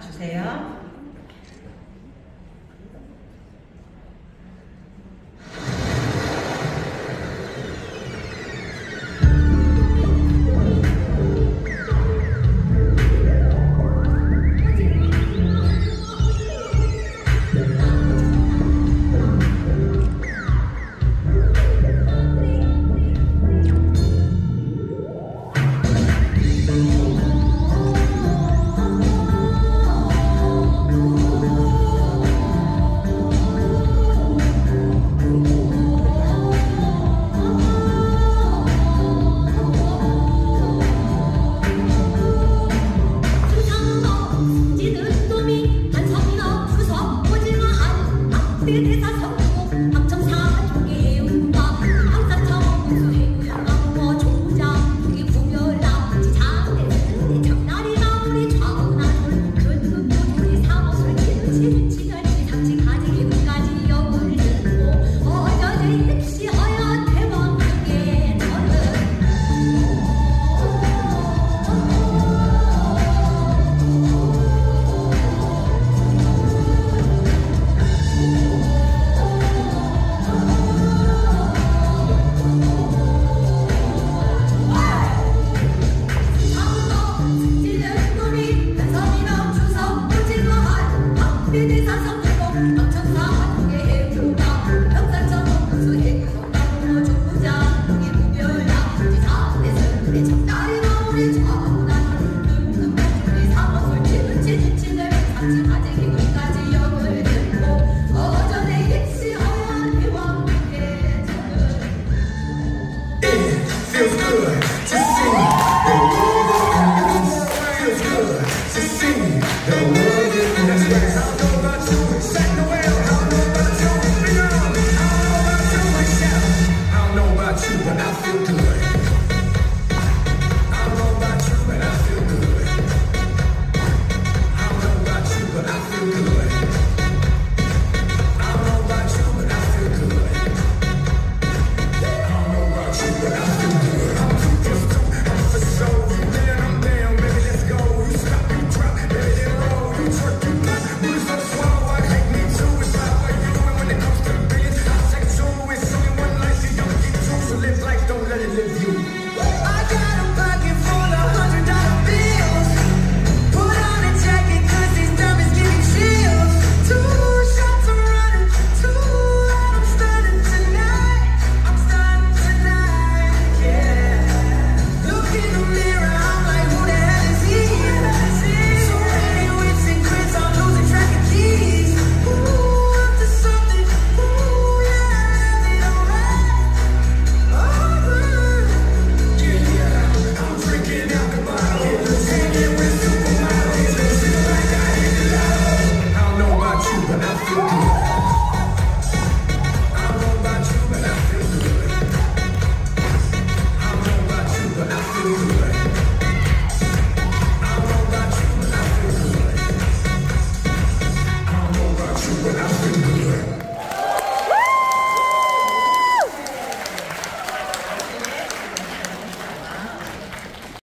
주세요.